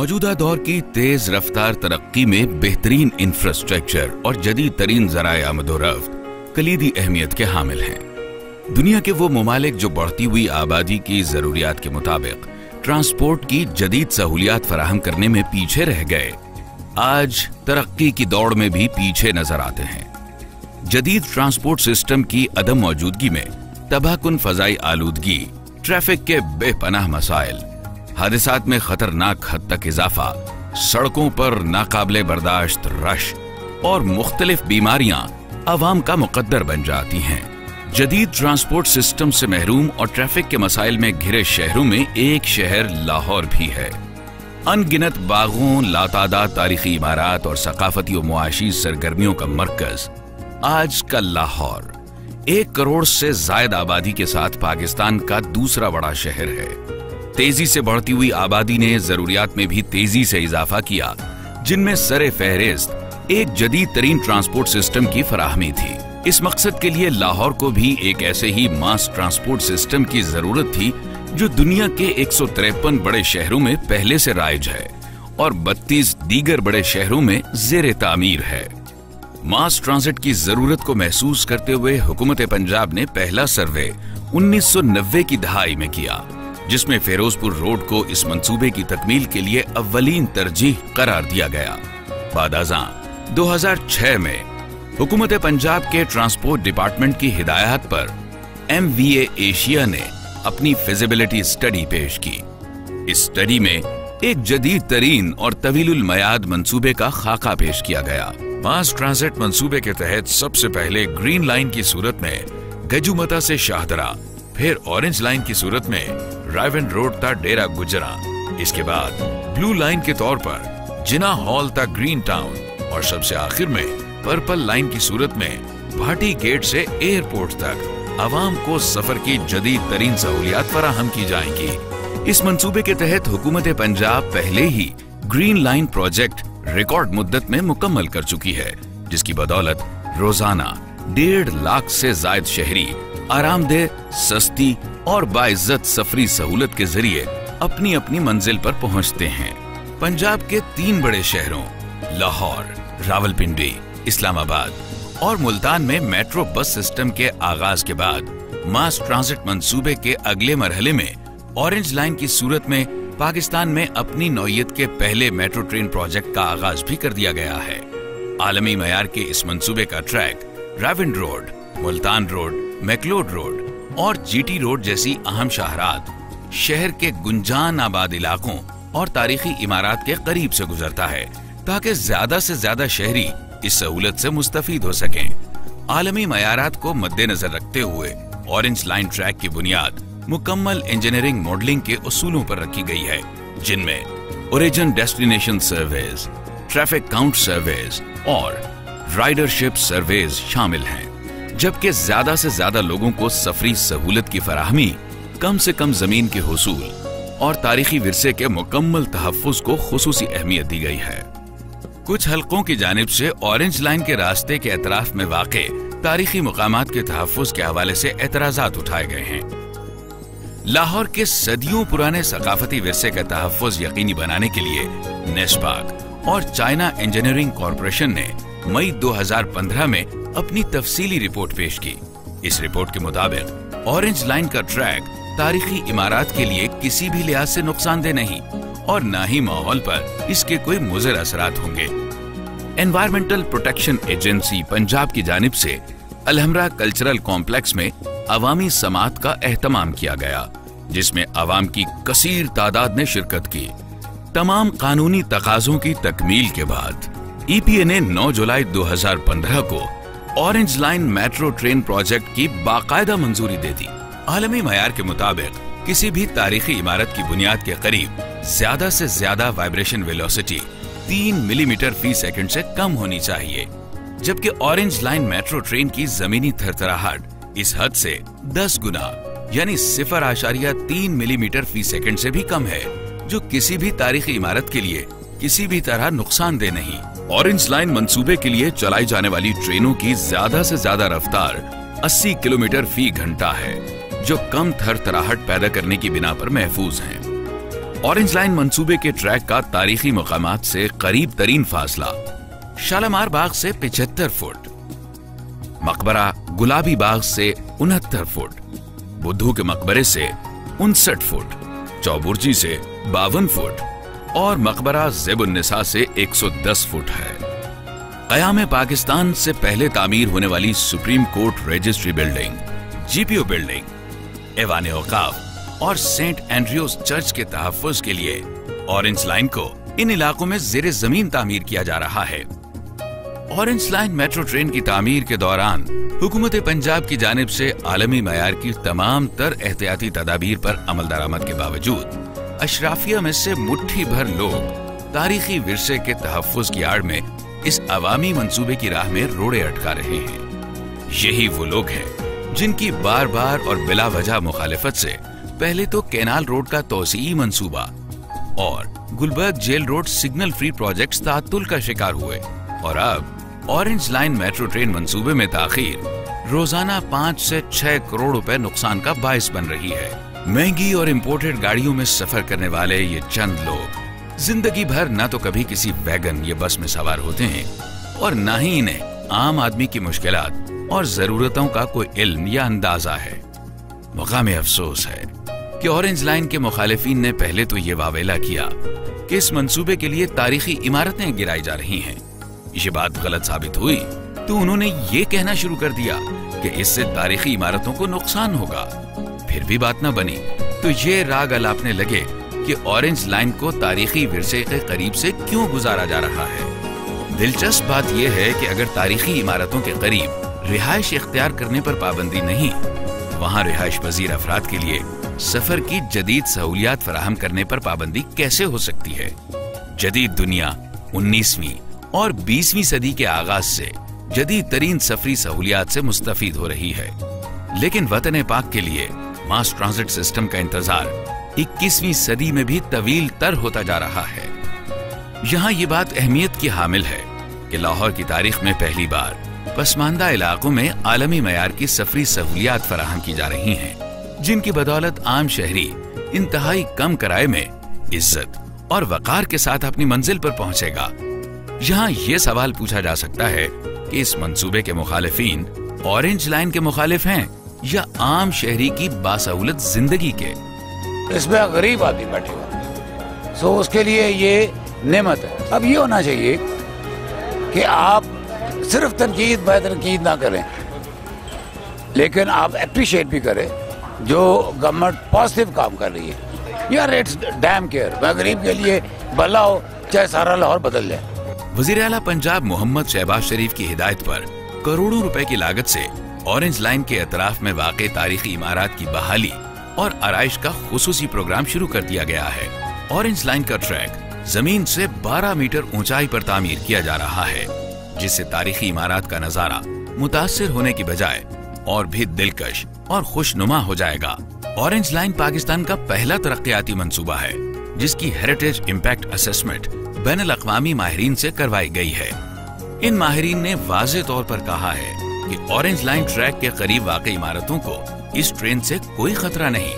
मौजूदा दौर की तेज रफ्तार तरक्की में बेहतरीन इंफ्रास्ट्रक्चर और जदीद तरीन जराए आमदोरफ्त कलीदी अहमियत के हामिल हैं। दुनिया के वो ममालिक जो बढ़ती हुई आबादी की जरूरियात के मुताबिक ट्रांसपोर्ट की जदीद सहूलियात फराहम करने में पीछे रह गए, आज तरक्की की दौड़ में भी पीछे नज़र आते हैं। जदीद ट्रांसपोर्ट सिस्टम की अदम मौजूदगी में तबाहकुन फजाई आलूदगी, ट्रैफ़िक के बेपनाह मसाइल हादसात में खतरनाक हद तक इजाफा, सड़कों पर नाकाबले बर्दाश्त, रश और मुख्तलिफ़ बीमारियाँ आवाम का मुकद्दर बन जाती हैं। जदीद ट्रांसपोर्ट सिस्टम से महरूम और ट्रैफ़िक के मसाइल में घिरे शहरों में एक शहर लाहौर भी है। अनगिनत बागों, लातादाद तारीखी इमारत और सकाफती और मुआशी सरगर्मियों का मरकज आज का लाहौर, एक करोड़ से जायद आबादी के साथ पाकिस्तान का दूसरा बड़ा शहर है। तेज़ी से बढ़ती हुई आबादी ने जरूरियात में भी तेज़ी से इजाफा किया, जिनमें सरे फहरिस्त एक जदीद तरीन ट्रांसपोर्ट सिस्टम की फराहमी थी। इस मकसद के लिए लाहौर को भी एक ऐसे ही मास ट्रांसपोर्ट सिस्टम की ज़रूरत थी, जो दुनिया के एक बड़े शहरों में पहले से राइज है और 32 दीगर बड़े शहरों में जेर तामीर है। मास ट्रांसिट की ज़रूरत को महसूस करते हुए हुकूमत पंजाब ने पहला सर्वे 1990 की दहाई में किया। जिसमें फिरोजपुर रोड को इस मंसूबे की तकमील के लिए अव्वलीन तरजीह करार दिया गया। बादाजा 2006 में हुकूमत पंजाब के ट्रांसपोर्ट डिपार्टमेंट की हिदायत पर एम वी एशिया ने अपनी फिजिबिलिटी स्टडी पेश की। इस स्टडी में एक जदीद तरीन और तवील मयाद मंसूबे का खाका पेश किया गया। मास ट्रांसिट मंसूबे के तहत सबसे पहले ग्रीन लाइन की सूरत में गजुमता से शाहदरा, फिर ऑरेंज लाइन की सूरत में रायवन रोड तक डेरा गुजरा। इसके बाद ब्लू लाइन के तौर पर जिना हॉल तक ग्रीन टाउन और सबसे आखिर में पर्पल लाइन की सूरत में भाटी गेट से एयरपोर्ट तक आवाम को सफ़र की जदीद तरीन सहूलियात फराहम की जाएँगी। इस मंसूबे के तहत हुकूमत पंजाब पहले ही ग्रीन लाइन प्रोजेक्ट रिकॉर्ड मुद्दत में मुकम्मल कर चुकी है, जिसकी बदौलत रोज़ाना डेढ़ लाख से जायद शहरी आरामदेह, सस्ती और बाइज्जत सफरी सहूलत के ज़रिए अपनी अपनी मंजिल पर पहुँचते हैं। पंजाब के तीन बड़े शहरों, लाहौर, रावलपिंडी, इस्लामाबाद और मुल्तान में मेट्रो बस सिस्टम के आगाज़ के बाद मास ट्रांसिट मंसूबे के अगले मरहले में ऑरेंज लाइन की सूरत में पाकिस्तान में अपनी नौयत के पहले मेट्रो ट्रेन प्रोजेक्ट का आगाज़ भी कर दिया गया है। आलमी मैार के इस मंसूबे का track Raiwind road Multan road, McLeod road और जीटी रोड जैसी अहम शाहरात शहर के गुंजान आबाद इलाकों और तारीखी इमारत के करीब से गुजरता है, ताकि ज़्यादा से ज़्यादा शहरी इस सहूलत से मुस्तफीद हो सकें। आलमी मैारात को मद्देनजर रखते हुए ऑरेंज लाइन ट्रैक की बुनियाद मुकम्मल इंजीनियरिंग मॉडलिंग के उसूलों पर रखी गई है, जिनमें origin destination service traffic count service और राइडरशिप सर्वेज शामिल हैं। जबकि ज़्यादा से ज़्यादा लोगों को सफरी सहूलत की फराहमी, कम से कम ज़मीन के हसूल और तारीखी विरसे के मुकम्मल तहफ़ को खसूसी अहमियत दी गई है। कुछ हलकों की जानब से ऑरेंज लाइन के रास्ते के अतराफ में वाक़ तारीखी मकाम के तहफ़ के हवाले से एतराज़ात उठाए गए हैं। लाहौर के सदियों पुराने सकाफती विरसे का तहफ़ यकीनी बनाने के लिए नेशपाक और चाइना इंजीनियरिंग कॉरपोरेशन ने मई 2015 में अपनी तफसीली रिपोर्ट पेश की। इस रिपोर्ट के मुताबिक ऑरेंज लाइन का ट्रैक तारीखी इमारत के लिए किसी भी लिहाज से नुकसानदेह नहीं और न ही माहौल पर इसके कोई मुजर असरात होंगे। एनवायरमेंटल प्रोटेक्शन एजेंसी पंजाब की जानब से अलहमरा कल्चरल कॉम्प्लेक्स में अवामी समात का एहतमाम किया गया, जिसमें अवाम की कसीर तादाद ने शिरकत की। तमाम कानूनी तकाजों की तकमील के बाद ईपीए ने 9 जुलाई 2015 को Orange Line metro train project की बाकायदा मंजूरी दे दी। आलमी मैार के मुताबिक, किसी भी तारीखी इमारत की बुनियाद के करीब ज़्यादा से ज़्यादा वाइब्रेशन वेलोसिटी तीन मिलीमीटर फ़ी सेकंड से कम होनी चाहिए, जबकि ऑरेंज लाइन मेट्रो ट्रेन की जमीनी थरथराहट इस हद से 10 गुना, यानी सिफर आशारिया तीन मिलीमीटर फ़ी सेकंड से भी कम है, जो किसी भी तारीखी इमारत के लिए किसी भी तरह नुकसानदेह नहीं। ऑरेंज लाइन मंसूबे के लिए चलाई जाने वाली ट्रेनों की ज़्यादा से ज़्यादा रफ्तार 80 किलोमीटर फ़ी घंटा है, जो कम थर तराहट पैदा करने की बिना पर महफूज है। ऑरेंज लाइन मंसूबे के ट्रैक का तारीखी मकाम से करीब तरीन फासला, शालामार बाग से 75 फुट, मकबरा गुलाबी बाग से उनहत्तर फुट, बुद्धू के मकबरे से उनसठ फुट, चौबुर्जी से बावन फुट और मकबरा जेबुलनिसा से 110 फुट है। कयाम पाकिस्तान से पहले तामीर होने वाली Supreme Court registry building, GPO building Evan औकाफ और सेंट एंड्रियोस चर्च के तहफ़ के लिए ऑरेंज लाइन को इन इलाकों में जेर ज़मीन तामीर किया जा रहा है। ऑरेंज लाइन मेट्रो ट्रेन की तामीर के दौरान हुकूमत पंजाब की जानब से आलमी मैार की तमाम तर एहतियाती तदाबीर पर अमल दरामद के बावजूद अशराफिया में से मुट्ठी भर लोग तारीखी विरसे के तहफ़ की आड़ में इस अवामी मंसूबे की राह में रोड़े अटका रहे हैं। यही वो लोग हैं जिनकी बार बार और बिला वजह मुखालिफत से पहले तो कैनाल रोड का तोसी मंसूबा और Gulberg jail road signal free project तातुल का शिकार हुए और अब ऑरेंज लाइन मेट्रो ट्रेन मंसूबे में ताखीर। रोज़ाना पाँच से छह करोड़ रुपए नुकसान का बायस बन रही है। महँगी और इम्पोर्टेड गाड़ियों में सफ़र करने वाले ये चंद लोग, ज़िंदगी भर न तो कभी किसी वैगन या बस में सवार होते हैं और न ही इन्हें आम आदमी की मुश्किल और जरूरतों का कोई इल्म या अंदाज़ा है। मुकाम अफसोस है कि ऑरेंज लाइन के मुखालिफिन ने पहले तो ये वावेला किया कि इस मंसूबे के लिए तारीखी इमारतें गिराई जा रही हैं। ये बात गलत साबित हुई तो उन्होंने ये कहना शुरू कर दिया कि इससे तारीखी इमारतों को नुकसान होगा। फिर भी बात न बनी। तो ये राग अलापने लगे कि ऑरेंज लाइन को तारीखी विरसे के करीब से क्यों गुजारा जा रहा है? दिलचस्प बात यह है कि अगर तारीखी इमारतों के करीब रिहाइश इख्तियार करने पर पाबंदी नहीं, वहाँ रिहाइश पजीर अफराद के लिए सफ़र की जदीद सहूलियात फराहम करने पर पाबंदी कैसे हो सकती है? जदीद दुनिया उन्नीसवीं और 20वीं सदी के आगाज़ से जदीद तरीन सफरी सहूलियात से मुस्तफीद हो रही है। लेकिन वतन पाक के लिए मास ट्रांजिट सिस्टम का इंतज़ार 21वीं सदी में भी तवील तर होता जा रहा है। यहाँ ये बात अहमियत की हामिल है कि लाहौर की तारीख में पहली बार पसमानदा इलाकों में आलमी मैार की सफरी सहूलियात फराहम की जा रही हैं, जिनकी बदौलत आम शहरी इंतहाई कम किराए में इज़्ज़त और वकार के साथ अपनी मंजिल पर पहुंचेगा। यहाँ ये सवाल पूछा जा सकता है कि इस मंसूबे के मुखालिफिन ऑरेंज लाइन के मुखालिफ हैं या आम शहरी की बासहूलत ज़िंदगी के। इसमें गरीब आदमी बैठे हुए सो उसके लिए ये नेमत है। अब ये होना चाहिए कि आप सिर्फ़ तनकीद ब तनकीद ना करें। लेकिन आप अप्रिशिएट भी करें जो गवर्नमेंट पॉजिटिव काम कर रही है। या रेट्स डैम केयर मैं गरीब के लिए भला हो चाहे सारा लाहौर बदल जाए वज़ीर अला पंजाब मोहम्मद शहबाज शरीफ की हिदायत पर करोड़ों रुपए की लागत से ऑरेंज लाइन के अतराफ में वाक़ तारीखी इमारत की बहाली और आरइश का खसूसी प्रोग्राम शुरू कर दिया गया है। ऑरेंज लाइन का ट्रैक ज़मीन से 12 मीटर ऊंचाई पर तामीर किया जा रहा है, जिससे तारीखी इमारत का नज़ारा मुतासर होने की बजाय और भी दिलकश और खुशनुमा हो जाएगा। ऑरेंज लाइन पाकिस्तान का पहला तरक्याती मनसूबा है, जिसकी हेरिटेज इम्पैक्ट असेसमेंट बैन अवी माहरीन से करवाई गई है। इन माहरीन ने वाजे तौर पर कहा है कि ऑरेंज लाइन ट्रैक के करीब वाकई इमारतों को इस ट्रेन से कोई खतरा नहीं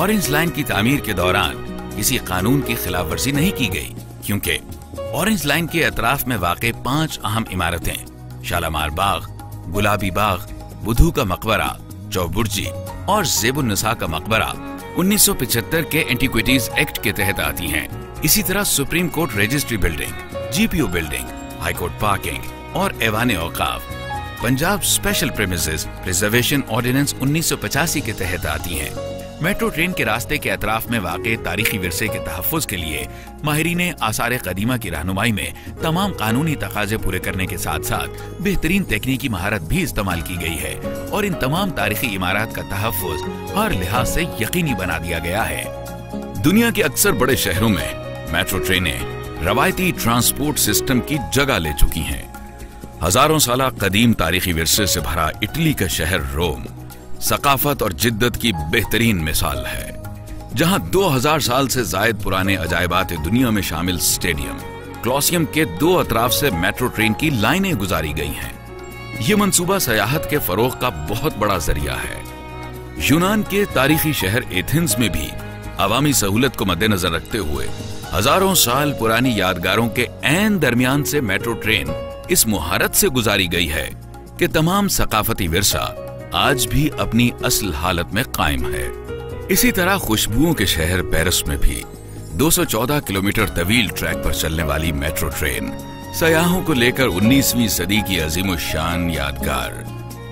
ऑरेंज लाइन की तामीर के दौरान किसी कानून की खिलाफ वर्जी नहीं की गई, क्योंकि ऑरेंज लाइन के अतराफ में वाक़ पाँच अहम इमारतें, शालामार बाग, गुलाबी बाग बुधू का मकबरा, चौबुर्जी और जेबुलनसा का मकबरा 1975 के एंटीक्विटीज एक्ट के तहत आती हैं। इसी तरह supreme court registry building GPO building high court parking और Aiwan Auqaf Punjab special premises preservation ordinance 1985 के तहत आती हैं। मेट्रो ट्रेन के रास्ते के अतराफ में वाक़ तारीखी विरसे के तहफ़ के लिए माहरीन आसार कदीमा की रहनुमाई में तमाम कानूनी तकाजे पूरे करने के साथ साथ बेहतरीन तकनीकी महारत भी इस्तेमाल की गई है और इन तमाम तारीखी इमारत का तहफ़ हर लिहाज से यकीनी बना दिया गया है दुनिया के अक्सर बड़े शहरों में मेट्रो ट्रेनें रवायती ट्रांसपोर्ट सिस्टम की जगह ले चुकी हैं हज़ारों साल कदीम तारीखी विरसे से भरा इटली का शहर रोम, सकाफत और जिद्दत की बेहतरीन मिसाल है, जहाँ 2000 साल से जायद पुराने अजायबात दुनिया में शामिल स्टेडियम, क्लॉसियम के दो अतराफ से मेट्रो ट्रेन की लाइनें गुजारी गई हैं। ये मंसूबा सयाहत के फरोग का बहुत बड़ा ज़रिया है। यूनान के तारीखी शहर एथेंस में भी अवामी सहूलत को मद्देनजर रखते हुए हज़ारों साल पुरानी यादगारों के एन दरमियान से मेट्रो ट्रेन इस मुहारत से गुजारी गई है कि तमाम सकाफती विरसा आज भी अपनी असल हालत में कायम है। इसी तरह खुशबुओं के शहर पेरिस में भी 214 किलोमीटर तवील ट्रैक पर चलने वाली मेट्रो ट्रेन सयाहों को लेकर 19वीं सदी की अजीम शान यादगार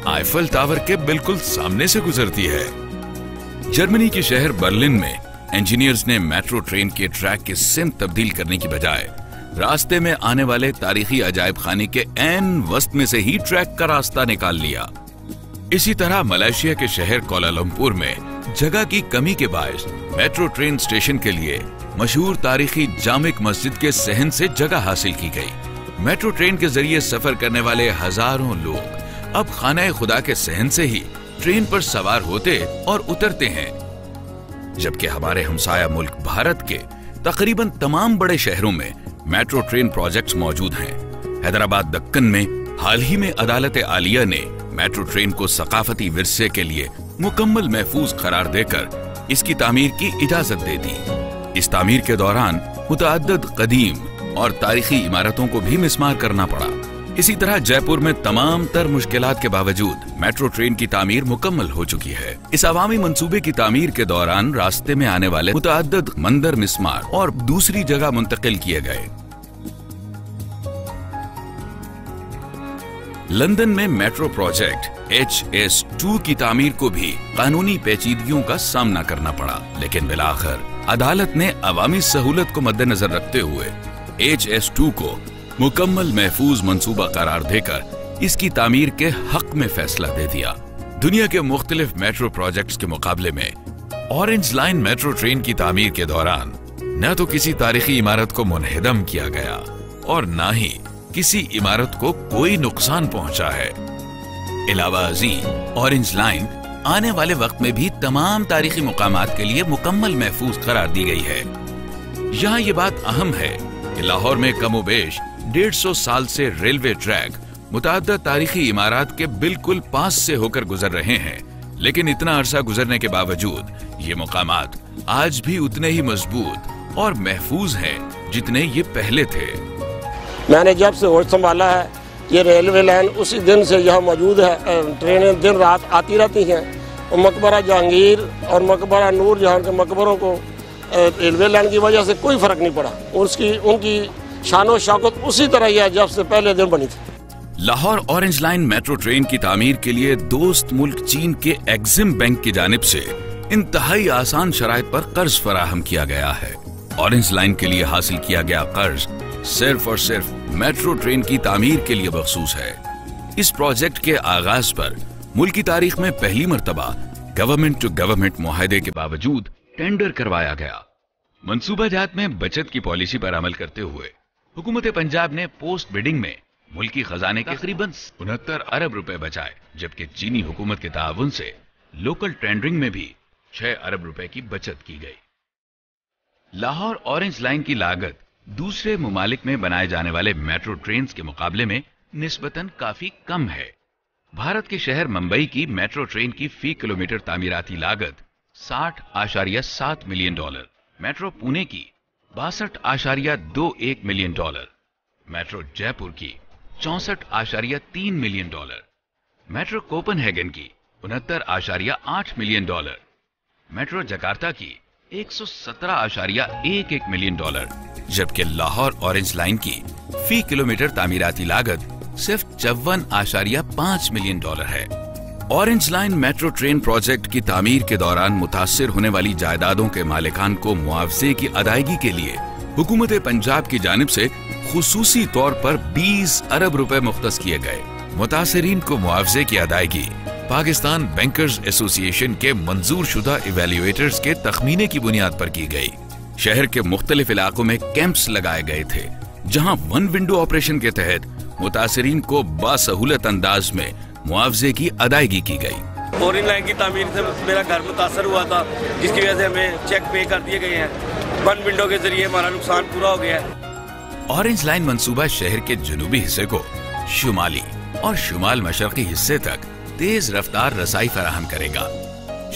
आईफल टावर के बिल्कुल सामने से गुजरती है। जर्मनी के शहर बर्लिन में इंजीनियर्स ने मेट्रो ट्रेन के ट्रैक के सिम तब्दील करने की बजाय रास्ते में आने वाले तारीखी अजायब खाने के एन वस्त में से ही ट्रैक का रास्ता निकाल लिया। इसी तरह मलेशिया के शहर कोलालमपुर में जगह की कमी के बायस मेट्रो ट्रेन स्टेशन के लिए मशहूर तारीखी जामिक मस्जिद के सहन से जगह हासिल की गई। मेट्रो ट्रेन के ज़रिए सफ़र करने वाले हज़ारों लोग अब खाना खुदा के सहन से ही ट्रेन पर सवार होते और उतरते हैं। जबकि हमारे हमसाया मुल्क भारत के तकरीबन तमाम बड़े शहरों में मेट्रो ट्रेन प्रोजेक्ट्स मौजूद हैं। हैदराबाद दक्कन में हाल ही में अदालत आलिया ने मेट्रो ट्रेन को सकाफती विरसे के लिए मुकम्मल महफूज करार देकर इसकी तामीर की इजाज़त दे दी। इस तामीर के दौरान मुतद कदीम और तारीखी इमारतों को भी मिसमार करना पड़ा। इसी तरह जयपुर में तमाम तर मुश्किल के बावजूद मेट्रो ट्रेन की तामीर मुकम्मल हो चुकी है। इस अवामी मंसूबे की तामीर के दौरान रास्ते में आने वाले मुतद मंदिर मिसमार और दूसरी जगह मुंतकिल किए गए। लंदन में metro project H S two की तामीर को भी कानूनी पेचीदगियों का सामना करना पड़ा। लेकिन बिलाखर, अदालत ने अवामी सहूलत को मद्देनजर रखते हुए एच एस टू को मुकम्मल महफूज मंसूबा करार देकर इसकी तामीर के हक में फैसला दे दिया। दुनिया के मुख्तलिफ़ मेट्रो प्रोजेक्ट्स के मुकाबले में ऑरेंज लाइन मेट्रो ट्रेन की तामीर के दौरान न तो किसी तारीखी इमारत को मुनहदम किया गया और न ही किसी इमारत को कोई नुकसान पहुँचा है। अलावा अजीम ऑरेंज लाइन आने वाले वक्त में भी तमाम तारीखी मुकाम के लिए मुकम्मल महफूज करार दी गई है। यहाँ ये बात अहम है कि लाहौर में कमोबेश डेढ़ सौ साल से रेलवे ट्रैक मुतद तारीखी इमारत के बिल्कुल पास से होकर गुजर रहे हैं। लेकिन इतना अरसा गुजरने के बावजूद ये मुकाम आज भी उतने ही मज़बूत और महफूज हैं जितने ये पहले थे। मैंने जब से होश संभाला है, ये रेलवे लाइन उसी दिन से यहाँ मौजूद है ट्रेनें दिन रात आती रहती हैं। और मकबरा जहांगीर और मकबरा नूर जहाँ के मकबरों को रेलवे लाइन की वजह से कोई फ़र्क नहीं पड़ा। उसकी, उनकी शान शौकत उसी तरह ही है जब से पहले दिन बनी थी। Lahore Orange Line metro train की तामीर के लिए दोस्त मुल्क चीन के एग्जिम बैंक की जानब से इंतहाई आसान शराय पर कर्ज फराहम किया गया है। ऑरेंज लाइन के लिए हासिल किया गया कर्ज सिर्फ़ और सिर्फ़ मेट्रो ट्रेन की तामीर के लिए मखसूस है। इस प्रोजेक्ट के आगाज़ पर मुल्क की तारीख में पहली मरतबा गवर्नमेंट टू गवर्नमेंट मुहिदे के बावजूद टेंडर करवाया गया। मनसूबा जात में बचत की पॉलिसी पर अमल करते हुए हुकूमत पंजाब ने पोस्ट बिडिंग में मुल्की खजाने के तकरीबन उनहत्तर अरब रुपए बचाए, जबकि चीनी हुकूमत के ताउन से लोकल टेंडरिंग में भी छह अरब रुपए की बचत की गई। लाहौर ऑरेंज लाइन की लागत दूसरे ममालिक में बनाए जाने वाले मेट्रो ट्रेन के मुकाबले में निस्बतन काफ़ी कम है। भारत के शहर मुंबई की मेट्रो ट्रेन की फ़ी किलोमीटर तामीराती लागत साठ आशारिया सात मिलियन डॉलर। मेट्रो पुणे की बासठ आशारिया दो एक मिलियन डॉलर। मेट्रो जयपुर की चौसठ आशारिया तीन मिलियन डॉलर। मेट्रो कोपनहेगन की उनहत्तर आशारिया आठ मिलियन डॉलर। मेट्रो जकार्ता की एक सौ सत्रह आशारिया एक एक मिलियन डॉलर। जबकि लाहौर ऑरेंज लाइन की फ़ी किलोमीटर तामीराती लागत सिर्फ़ चौवन आशारिया पाँच मिलियन डॉलर है। Orange Line metro train project की तामीर के दौरान मुतासर होने वाली जायदादों के मालिकान को मुआवजे की अदायगी के लिए हुकूमत पंजाब की जानब से खसूसी तौर पर 20 अरब रुपए मुख्त किए गए। मुतासरीन को मुआवजे की अदायगी। पाकिस्तान बैंकर्स एसोसिएशन के मंजूर शुदा इवेल्युएटर्स के तखमीने की बुनियाद पर की गई। शहर के मुख्तलिफ़ इलाकों में कैंप्स लगाए गए थे, जहाँ वन विंडो ऑपरेशन के तहत मुतासरीन को बासहूलत अंदाज में मुआवजे की अदायगी की गई। ऑरेंज लाइन की तमीर से मेरा घर मुतासर हुआ था। जिसकी वजह से हमें चेक पे कर दिए गए हैं। वन विंडो के ज़रिए हमारा नुकसान पूरा हो गया है। ऑरेंज लाइन मंसूबा शहर के जनूबी हिस्से को शुमाली और शुमाल मशरकी हिस्से तक तेज रफ्तार रसाई फराहम करेगा।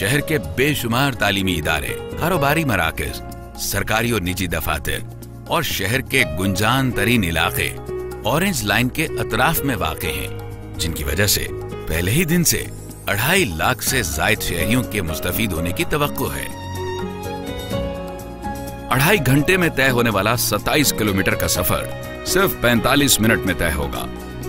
शहर के बेशुमार तालीमी इदारे कारोबारी मराकज सरकारी और निजी दफातर और शहर के गुंजान तरीन इलाके ऑरेंज लाइन के अतराफ में वाक़ हैं। जिनकी वजह से पहले ही दिन से अढ़ाई लाख से जायद शहरियों के मुस्तफीद होने की तो है। अढ़ाई घंटे में तय होने वाला 27 किलोमीटर का सफ़र सिर्फ़ 45 मिनट में तय होगा।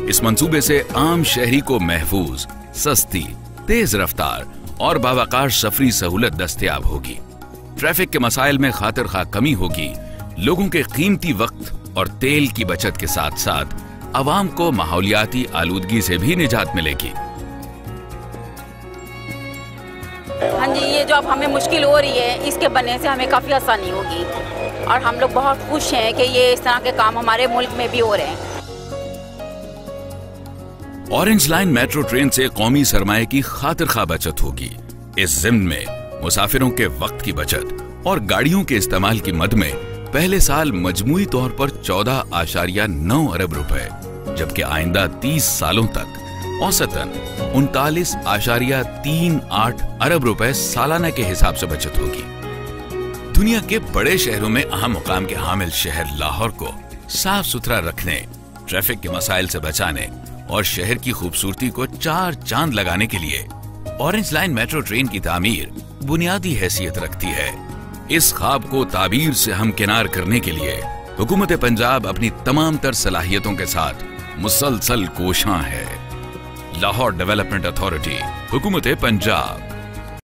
इस मंसूबे से आम शहरी को महफूज, सस्ती, तेज रफ्तार और बावकार सफरी सहूलत दस्तियाब होगी। ट्रैफ़िक के मसाइल में खातिर खा कमी होगी। लोगों के कीमती वक्त और तेल की बचत के साथ साथ आवाम को माहौलियाती आलूदगी से भी निजात मिलेगी। हाँ जी ये जो अब हमें मुश्किल हो रही है इसके बनने से हमें काफ़ी आसानी होगी। और हम लोग बहुत खुश हैं कि ये इस तरह के काम हमारे मुल्क में भी हो रहे हैं। ऑरेंज लाइन मेट्रो ट्रेन से कौमी सरमाए की खातिर खा बचत होगी। इस जिम्न में मुसाफिरों के वक्त की बचत और गाड़ियों के इस्तेमाल की मद में पहले साल मजमुई तौर पर चौदह आशारिया नौ अरब रुपए। जबकि आइंदा तीस सालों तक। औसतन उनतालीस आशारिया तीन आठ अरब रुपए सालाना के हिसाब से बचत होगी। दुनिया के बड़े शहरों में अहम मुकाम के हामिल शहर लाहौर को साफ़ सुथरा रखने, ट्रैफ़िक के मसाइल से बचाने और शहर की खूबसूरती को चार चाँद लगाने के लिए ऑरेंज लाइन मेट्रो ट्रेन की तामीर बुनियादी हैसियत रखती है। इस ख्वाब को ताबीर से हम किनार करने के लिए हुकूमत पंजाब अपनी तमाम तर सलाहियतों के साथ मुसलसल कोशां है। लाहौर डेवलपमेंट अथॉरिटी हुकूमत पंजाब।